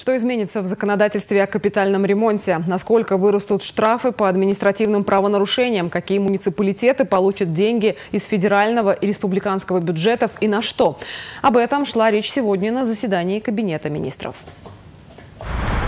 Что изменится в законодательстве о капитальном ремонте? Насколько вырастут штрафы по административным правонарушениям? Какие муниципалитеты получат деньги из федерального и республиканского бюджетов и на что? Об этом шла речь сегодня на заседании Кабинета министров.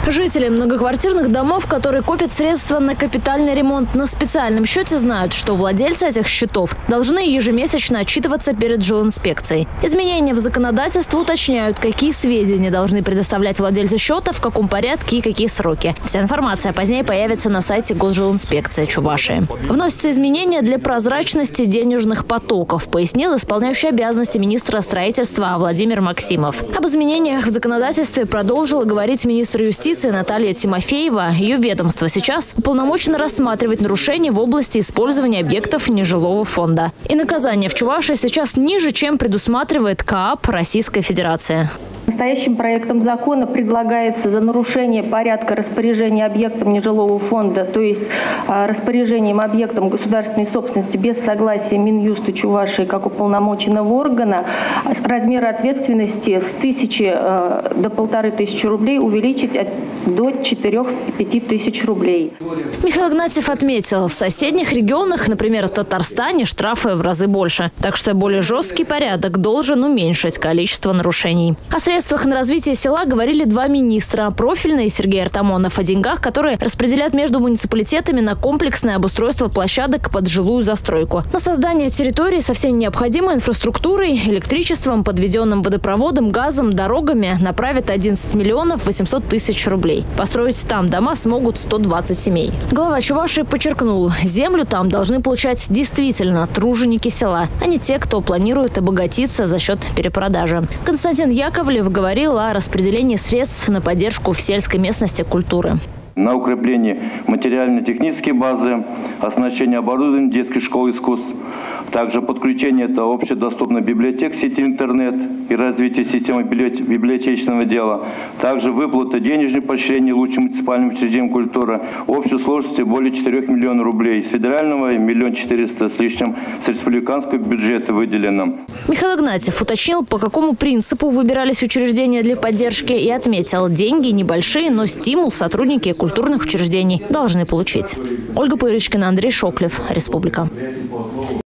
Жители многоквартирных домов, которые копят средства на капитальный ремонт на специальном счете, знают, что владельцы этих счетов должны ежемесячно отчитываться перед жилинспекцией. Изменения в законодательство уточняют, какие сведения должны предоставлять владельцы счета, в каком порядке и какие сроки. Вся информация позднее появится на сайте Госжилинспекции Чувашии. Вносятся изменения для прозрачности денежных потоков, пояснил исполняющий обязанности министра строительства Владимир Максимов. Об изменениях в законодательстве продолжила говорить министр юстиции юстиции Наталья Тимофеева. Ее ведомство сейчас уполномочено рассматривать нарушения в области использования объектов нежилого фонда. И наказание в Чувашии сейчас ниже, чем предусматривает КАП Российской Федерации. Настоящим проектом закона предлагается за нарушение порядка распоряжения объектом нежилого фонда, то есть а, распоряжением объектом государственной собственности без согласия Минюста Чувашии как уполномоченного органа, размер ответственности с тысячи а, до полторы тысячи рублей увеличить до 4-5 тысяч рублей. Михаил Игнатьев отметил, в соседних регионах, например, Татарстане, штрафы в разы больше. Так что более жесткий порядок должен уменьшить количество нарушений. О средствах на развитие села говорили два министра. Профильный Сергей Артамонов о деньгах, которые распределят между муниципалитетами на комплексное обустройство площадок под жилую застройку. На создание территории со всей необходимой инфраструктурой, электричеством, подведенным водопроводом, газом, дорогами направят 11 миллионов 800 тысяч рублей. Построить там дома смогут 120 семей. Глава Чувашии подчеркнул, землю там должны получать действительно труженики села, а не те, кто планирует обогатиться за счет перепродажи. Константин Яковлев говорил о распределении средств на поддержку в сельской местности культуры. На укрепление материально-технической базы, оснащение оборудованием детских школ искусств, также подключение это общедоступных библиотек сети интернет и развитие системы библиотечного дела, также выплата денежных поощрений лучшим муниципальным учреждениям культуры общей сложности более 4 миллионов рублей. С федерального миллион четыреста с лишним, с республиканского бюджета выделено. Михаил Игнатьев уточнил, по какому принципу выбирались учреждения для поддержки и отметил, деньги небольшие, но стимул сотрудники культурных учреждений должны получить. Ольга Пырочкина, Андрей Шоклев, Республика.